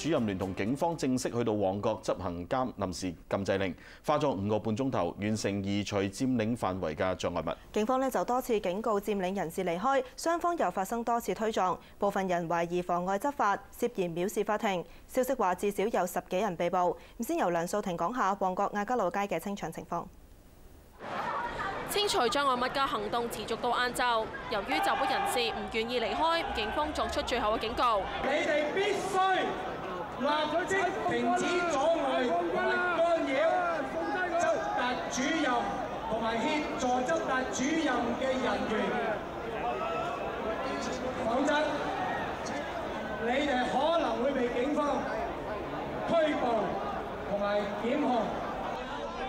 主任聯同警方正式去到旺角執行監臨時禁制令，花咗五個半鐘頭完成移除佔領範圍嘅障礙物。警方呢就多次警告佔領人士離開，雙方又發生多次推撞，部分人懷疑妨礙執法，涉嫌藐視法庭。消息話至少有十幾人被捕。咁先由梁素婷講下旺角亞皆老街嘅清場情況。清除障礙物嘅行動持續到晏晝，由於集會人士唔願意離開，警方作出最後嘅警告。你哋必須立即停止阻礙同埋干擾執達主任同埋協助執達主任嘅人員，否則你哋可能會被警方拘捕同埋檢控。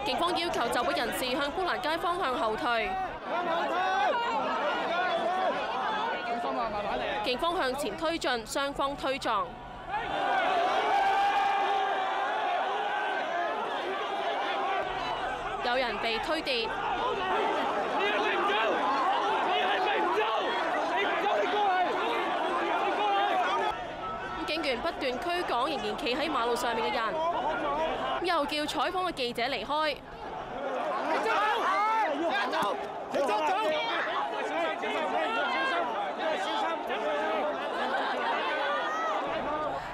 警方要求集會人士向砵蘭街方向後退。警方向前推進，雙方推撞。有人被推跌。警員不斷驅趕仍然企喺馬路上面嘅人，又叫採訪嘅記者離開。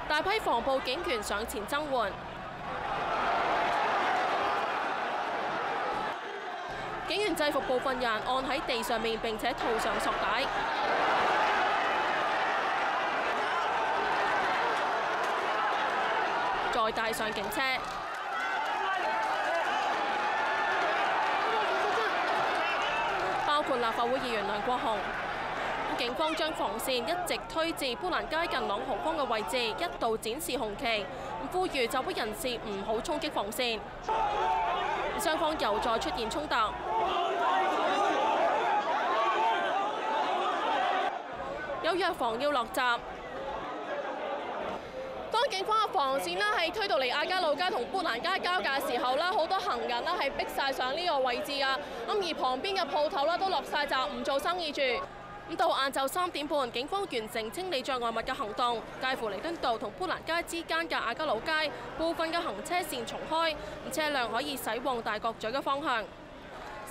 大批防暴警員上前增援，警員制服部分人按喺地上面並且套上索帶。再帶上警車，包括立法會議員梁國雄。警方將防線一直推至砵蘭街近朗豪坊嘅位置，一度展示紅旗，呼籲集會人士唔好衝擊防線。雙方又再出現衝突，有藥房要落閘。當警方嘅防線呢係推到嚟亞加老街同砵蘭街交界嘅時候啦，好多行人呢係逼晒上呢個位置啊！咁而旁邊嘅鋪頭啦都落晒閘，唔做生意住。咁到晏晝三點半，警方完成清理障礙物嘅行動，介乎彌敦道同砵蘭街之間嘅亞皆老街部分嘅行車線重開，咁車輛可以駛往大角咀嘅方向。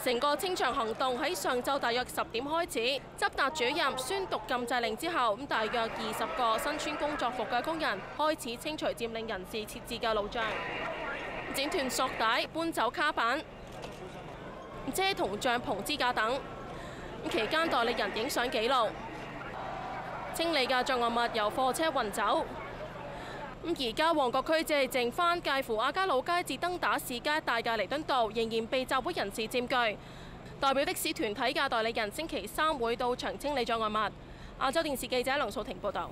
成個清場行動喺上晝大約十點開始，執達主任宣讀禁制令之後，咁大約二十個身穿工作服嘅工人開始清除佔領人士設置嘅路障，剪斷索帶、搬走卡板、遮同帳篷支架等。期間代理人影相記錄，清理嘅障礙物由貨車運走。咁而家旺角區只係剩翻介乎亞加老街至登打士街大界彌敦道，仍然被集會人士佔據。代表的士團體嘅代理人星期三會到場清理障礙物。亞洲電視記者梁素婷報道。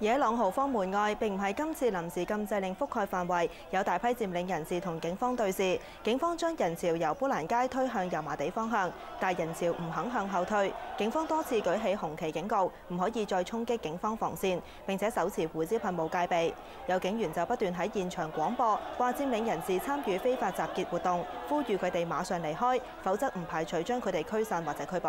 野朗豪坊門外並唔係今次臨時禁制令覆蓋範圍，有大批佔領人士同警方對峙，警方將人潮由砵蘭街推向油麻地方向，但人潮唔肯向後退，警方多次舉起紅旗警告，唔可以再衝擊警方防線，並且手持胡椒噴霧戒備。有警員就不斷喺現場廣播，話佔領人士參與非法集結活動，呼籲佢哋馬上離開，否則唔排除將佢哋驅散或者拘捕。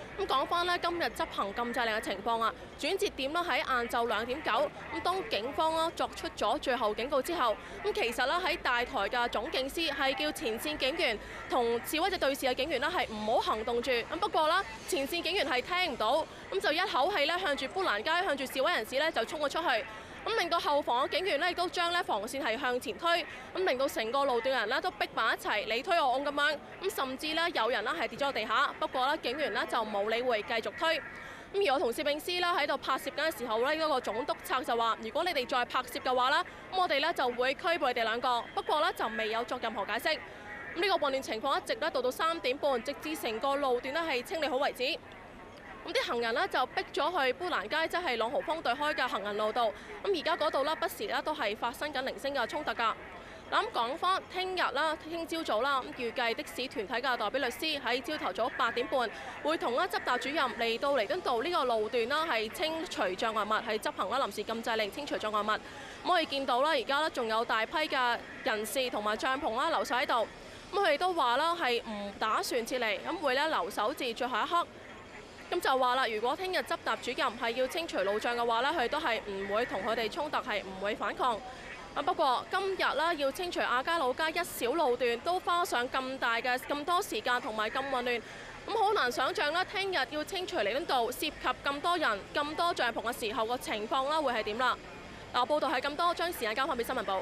咁講翻呢，今日執行禁制令嘅情況啊，轉折點咧喺晏晝兩點九。咁當警方啦作出咗最後警告之後，咁其實咧喺大台嘅總警司係叫前線警員同示威者對峙嘅警員呢係唔好行動住。咁不過啦，前線警員係聽唔到，咁就一口氣咧向住砵蘭街向住示威人士咧就衝咗出去。咁令到後防嘅警員咧亦都將咧防線係向前推，咁令到成個路段人咧都逼埋一齊，你推我拱咁樣，咁甚至咧有人咧係跌咗地下，不過咧警員咧就冇理會，繼續推。咁而我同攝影師啦喺度拍攝緊嘅時候咧，嗰個總督察就話：如果你哋再拍攝嘅話咧，咁我哋咧就會拘捕你哋兩個。不過咧就未有作任何解釋。咁呢個混亂情況一直咧到到三點半，直至成個路段咧係清理好為止。咁啲行人呢就逼咗去砵蘭街，即係朗豪坊對開嘅行人路度。咁而家嗰度呢，不時咧都係發生緊零星嘅衝突㗎。嗱咁講翻，聽日啦，聽朝早啦，咁預計的士團體嘅代表律師喺朝頭早八點半會同啦執達主任嚟到彌敦道呢個路段啦，係清除障礙物，係執行啦臨時禁制令清除障礙物。咁可以見到啦，而家咧仲有大批嘅人士同埋帳篷啦留守喺度。咁佢哋都話啦係唔打算撤離，咁會咧留守至最後一刻。咁就話啦，如果聽日執達主任係要清除路障嘅話咧，佢都係唔會同佢哋衝突，係唔會反抗。啊不過今日啦，要清除亞皆老街一小路段，都花上咁大嘅咁多時間同埋咁混亂，咁好難想像啦。聽日要清除嚟呢度，涉及咁多人、咁多帳篷嘅時候，個情況啦會係點啦？嗱，報道係咁多，將時間交翻俾新聞部。